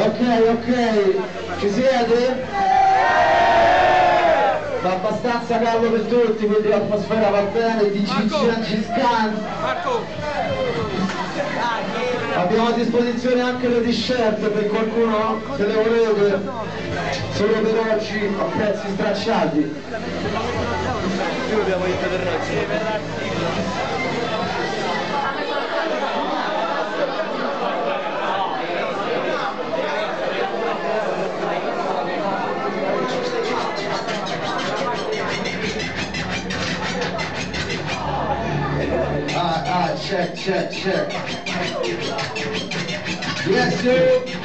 Ok, ok, ci siete? Va abbastanza caldo per tutti, quindi l'atmosfera va bene, di Gengis Khan. Abbiamo a disposizione anche le t-shirt per qualcuno se le volete, solo per oggi a prezzi stracciati. Ah, check, check, check. Yes, sir.